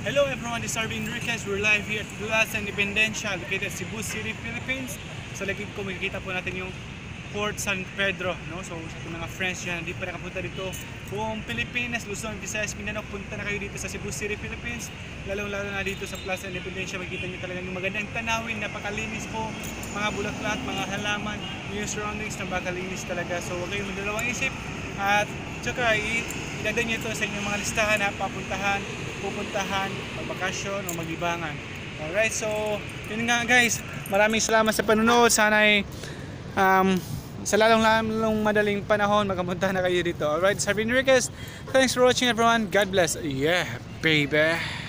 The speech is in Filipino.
Hello everyone, this is Arvin Enriquez. We're live here at Plaza Independencia, located at Cebu City, Philippines. Sa likod ko, makikita po natin yung Port San Pedro. No? So sa ating mga friends dyan, hindi pa nakapunta dito. Buong Pilipinas, Luzon, Visayas, Mindanao, punta na kayo dito sa Cebu City, Philippines. Lalong-lalo na dito sa Plaza Independencia, makikita nyo talaga yung magandang tanawin, napakalinis po. Mga bulaklak, mga halaman, yung surroundings, napakalinis talaga. So huwag kayong magdalawang isip. At tsaka, i- idagdag nyo ito sa inyong mga listahan na papuntahan, pupuntahan, magbakasyon o maglibangan. Alright, so yun nga guys. Maraming salamat sa panonood. Sana ay um, sa lalong lalong madaling panahon makapunta na kayo dito. Alright, Sarvin Enriquez. Thanks for watching everyone. God bless. Yeah, baby.